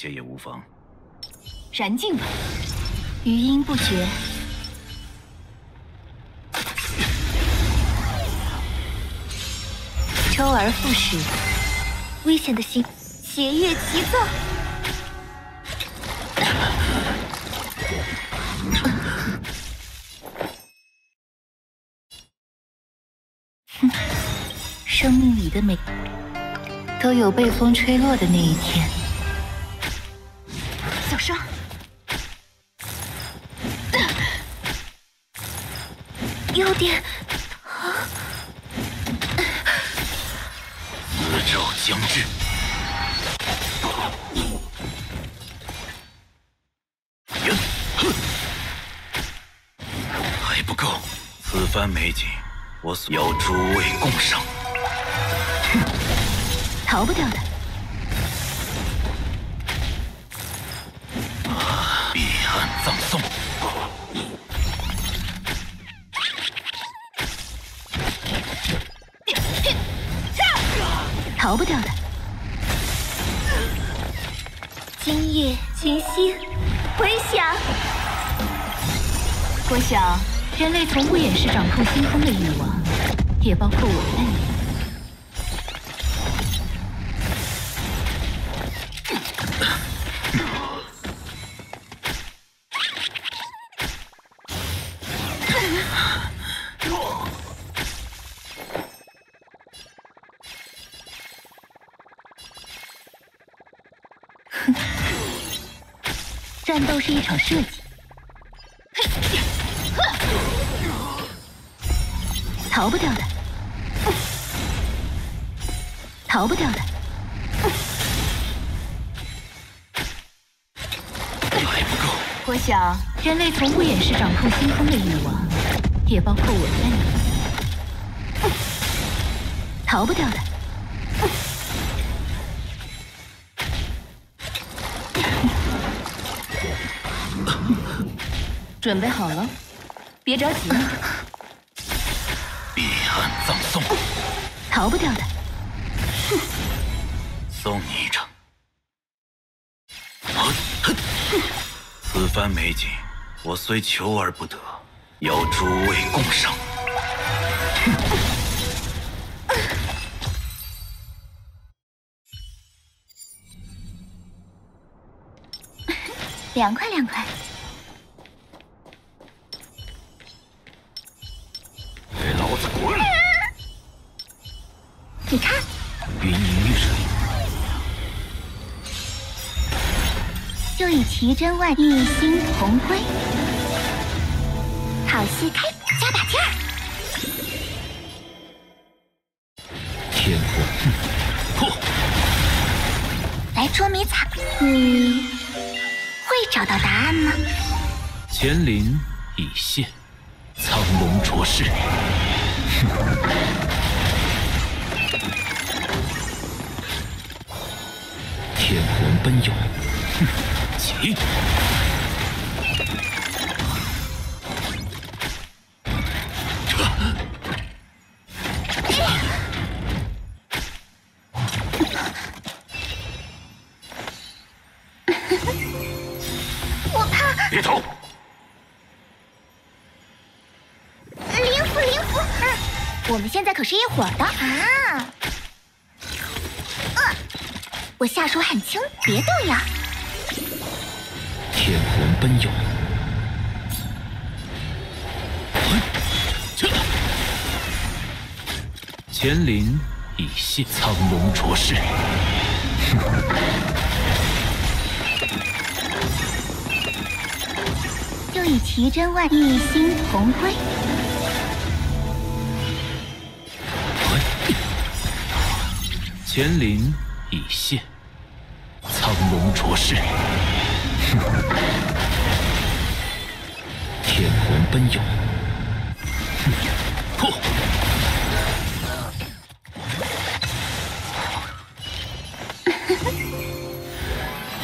些也无妨。燃尽吧，余音不绝。周而复始，危险的心，邪月急躁。哼，生命里的美，都有被风吹落的那一天。有点。啊死兆将至，还不够。此番美景，我要诸位共赏。哼逃不掉的。逃不掉的。今夜群星回响。我想，人类从不掩饰掌控星空的欲望，也包括我内哼 战斗是一场设计，逃不掉的，逃不掉的，还不够。我想，人类从不掩饰掌控星空的欲望，也包括我在内，逃不掉的。准备好了，别着急。彼岸葬送，逃不掉的。送你一程。此番美景，我虽求而不得，邀诸位共赏。凉快凉快。你看，云隐玉水，就以奇珍万一心同归。好戏开，加把劲儿！天火，破！来捉迷藏，你会找到答案吗？乾鳞已现，苍龙卓世。哼天魂奔涌，起！我怕。别走！灵符，灵符！我们现在可是一伙的啊！我下手很轻，别动呀！天魂奔涌，乾林已现，苍龙卓世。就以奇珍万一心同归。乾鳞已现。苍龙卓世，天魂奔涌，破！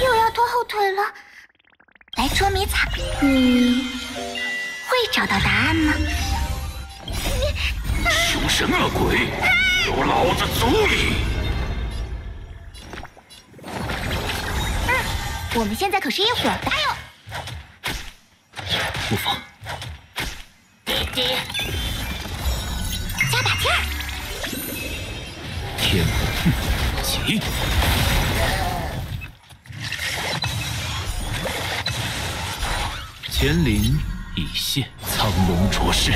又要拖后腿了，来捉迷藏，你会找到答案吗？凶神恶鬼，有老子足矣！我们现在可是一伙儿的哟。不妨。加把劲儿。天火起。乾灵已现，苍龙卓世。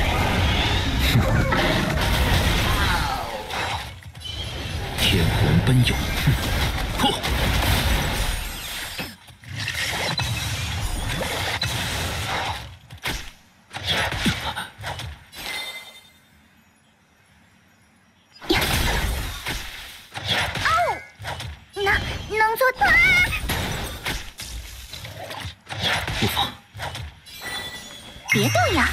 天魂奔涌，破！哦，能能做到？不妨。别动呀！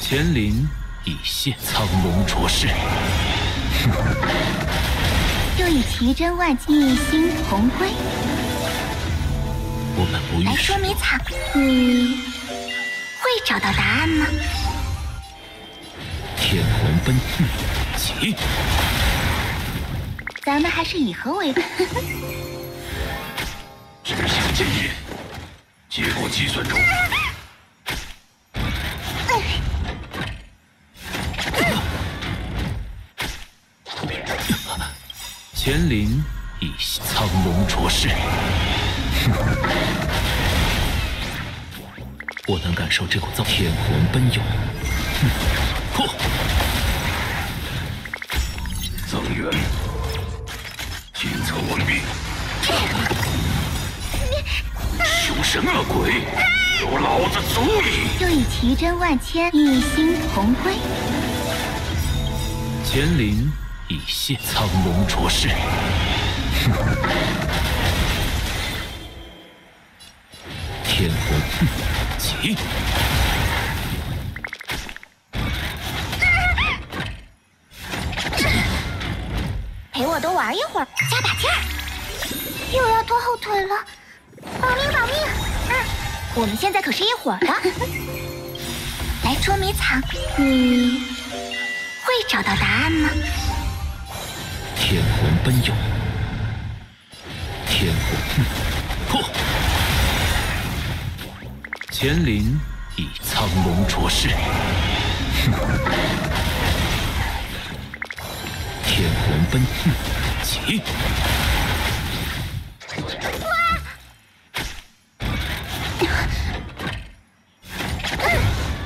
乾灵已现，苍龙卓世。又以奇珍万一心同归。我们不遇来捉迷藏，你会找到答案吗？天魂奔起。咱们还是以和为贵。执行建议，结果计算中。乾灵已苍龙卓世。我能感受这股燥天魂奔涌。破！增援。凶神恶鬼，有老子足矣！就以奇珍万千，一心同归。乾陵已现，苍龙卓世。天魂起。陪我多玩一会儿，加把劲儿。又要拖后腿了，保命保命！嗯，我们现在可是一伙的。来捉迷藏，你会找到答案吗？天魂奔涌，天魂破！乾灵已苍龙卓世。天魂奔起！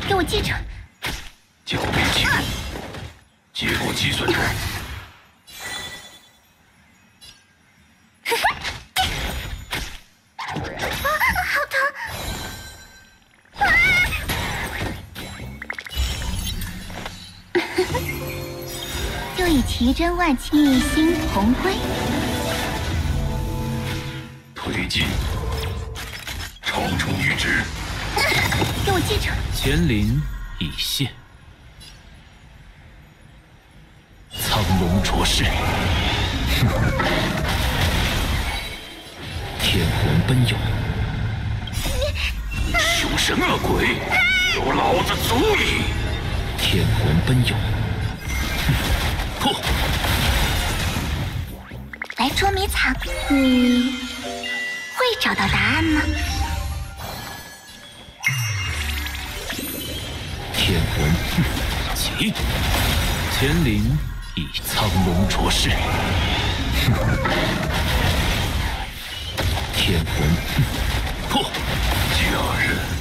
给我记着。狡辩启动，结果计算中。好疼！就以奇珍万千，一心同归。长虫谕旨。给我记着。乾陵已现，苍龙卓世。天魂奔涌，凶神恶鬼，有老子足矣！天魂奔涌，破！来捉迷藏，你会会找到答案吗？天魂起，乾陵已苍龙浊世。天魂破，家人。